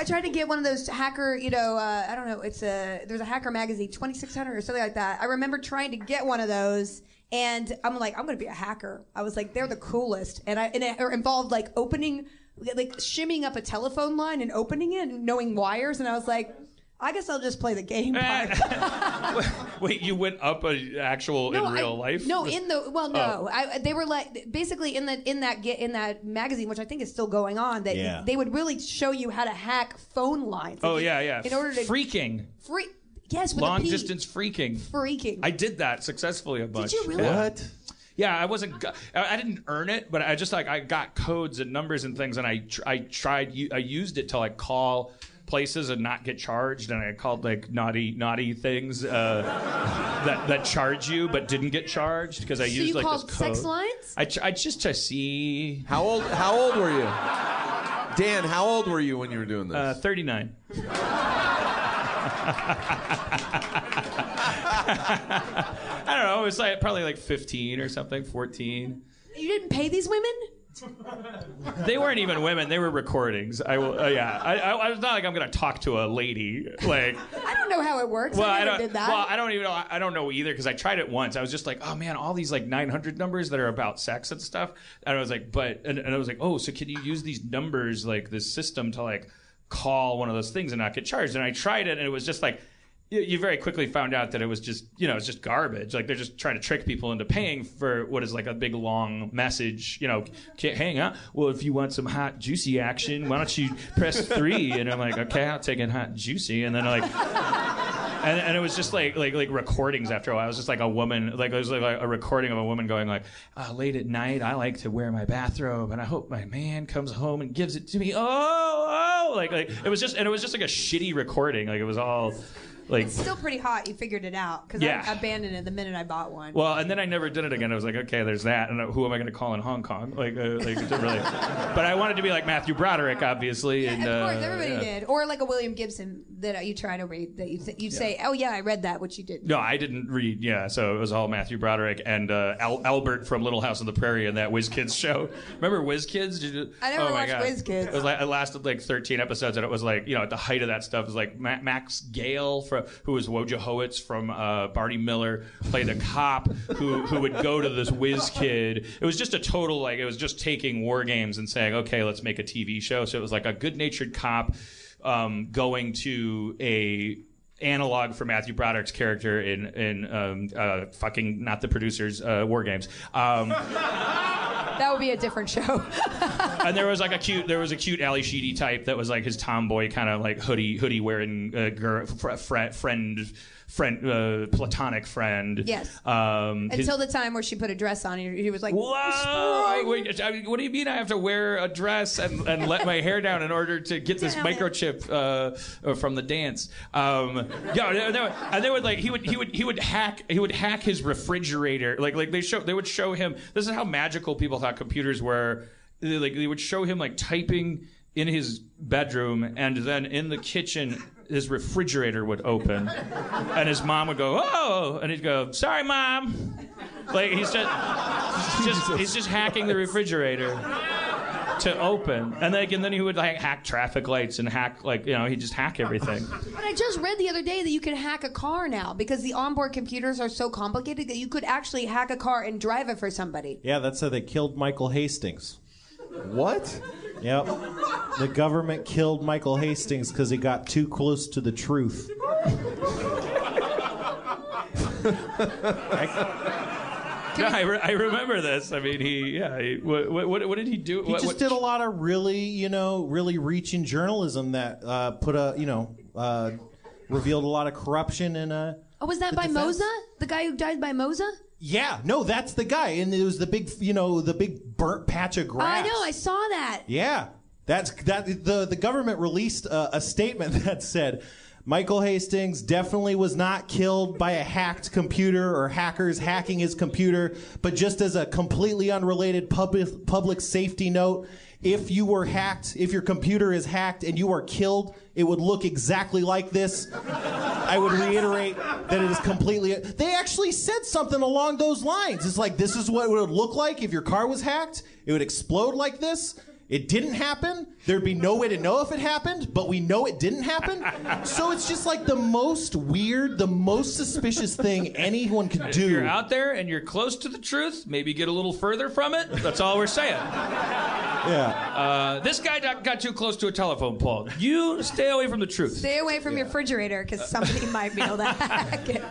I tried to get one of those hacker, you know, uh, I don't know, it's a there's a hacker magazine, 2600 or something like that. I remember trying to get one of those, and I'm like, I'm gonna be a hacker. I was like, they're the coolest, and I and it involved like opening, like shimming up a telephone line and opening it, and knowing wires, and I was like. I guess I'll just play the game eh. part. Wait, you went up a actual in I- real life? No, in the well, no. Oh. I, they were like basically in the in that get in that magazine, which I think is still going on. That Yeah. they would really show you how to hack phone lines. Oh Like, yeah, yeah. In order to freaking free, yes, with long P. distance phreaking. phreaking. I did that successfully a bunch. Did you really? Yeah. What? Yeah, I wasn't. I I didn't earn it, but I just like I got codes and numbers and things, and I tr- I tried. u- I used it to like call places and not get charged, and I called like naughty naughty things uh, that that charge you but didn't get charged because I So used you like called this code. sex lines? I, ch- I just to see. How old? How old were you? Dan, how old were you when you were doing this? Uh, Thirty nine. I don't know. It was like probably like fifteen or something, fourteen. You didn't pay these women? They weren't even women; they were recordings. I will. Uh, yeah, I, I, I was not like I'm gonna talk to a lady. Like, I don't know how it works. well, I I don't. did that. Well, I don't even know. I don't know either because I tried it once. I was just like, oh man, all these like 900 numbers that are about sex and stuff. And I was like, but and, and I was like, oh, so can you use these numbers like this system to like call one of those things and not get charged? And I tried it, and it was just like. You, very quickly found out that it was just, you know, it's just garbage. Like they're just trying to trick people into paying for what is like a big long message. You know, hang out. Well, if you want some hot juicy action, why don't you press three? And I'm like, okay, I'll take it hot juicy. And then like, and, and it was just like like like recordings after a while. It was just like a woman, like it was like a recording of a woman going like, uh, late at night, I like to wear my bathrobe, and I hope my man comes home and gives it to me. Oh, oh, like like it was just and it was just like a shitty recording. Like it was all like. it's still pretty hot. You figured it out because Yeah. I abandoned it the minute I bought one. Well, and then I never did it again. I was like, okay, there's that, and uh, who am I going to call in Hong Kong? Like, uh, like really. But I wanted to be like Matthew Broderick, obviously, and of course, uh, everybody yeah. did, or like a William Gibson that you try to read. That you th- you'd say, "Oh yeah, I read that," which you didn't. No, I didn't read. Yeah, so it was all Matthew Broderick and uh, Al- Albert from Little House on the Prairie and that Whiz Kids show. Remember Whiz Kids? Did you, I never oh my watched. Whiz Kids. It was like it lasted like 13 episodes, and it was like you know at the height of that stuff it was like Ma- Max Gail, from, who was Wojo Howitz from uh, Barney Miller, played a cop who who would go to this Whiz Kid. It was just a total like it was just taking war games and saying okay, let's make a TV show. So it was like a good-natured cop um, going to a analog for Matthew Broderick's character in in um, uh, fucking not the producers uh, War Games. Um, That would be a different show. and there was like a cute there was a cute Ally Sheedy type that was like his tomboy kind of like hoodie hoodie wearing uh, girl, fr- fr- friend friend uh, platonic friend. Yes. Um, his- Until the time where she put a dress on, and he was like, Whoa! Wait, wait, I mean, what do you mean I have to wear a dress and, and let my hair down in order to get this Damn microchip uh, from the dance? Um, yeah, they- they would- and they would like he would he would he would hack he would hack his refrigerator. Like like they show they would show him. This is how magical people computers where They, like they would show him like typing in his bedroom, and then in the kitchen. His refrigerator would open, and his mom would go, "Oh!" and he'd go, "Sorry, mom." Like he's just, he's just he's just hacking the refrigerator to open, and then and then he would like hack traffic lights and hack like you know he would just hack everything. But I just read the other day that you can hack a car now because the onboard computers are so complicated that you could actually hack a car and drive it for somebody. Yeah, that's how they killed Michael Hastings. What? Yep. The government killed Michael Hastings because he got too close to the truth. Yeah, I, re- I remember this. I mean, he yeah. He, what, what what did he do? He What- just what- did a lot of really, you know, really reaching journalism that uh, put a, you know, uh, revealed a lot of corruption and uh, Oh, was that by defense? Mozza? The guy who died by Mozza? yeah, no, that's the guy, and it was the big, you know, the big burnt patch of grass. I know, I saw that. Yeah, that's that. The the government released a, a statement that said Michael Hastings definitely was not killed by a hacked computer or hackers hacking his computer, but just as a completely unrelated public public safety note. If you were hacked, if your computer is hacked and you are killed, it would look exactly like this. I would reiterate that it is completely. They actually said something along those lines. It's like this is what it would look like if your car was hacked. It would explode like this. It didn't happen. There'd be no way to know if it happened, but we know it didn't happen. So it's just like the most weird, the most suspicious thing anyone could If do. you're out there and you're close to the truth, maybe get a little further from it. That's all we're saying. Yeah. Uh, this guy got, got too close to a telephone pole. You stay away from the truth. Stay away from your refrigerator because somebody might be able to hack it.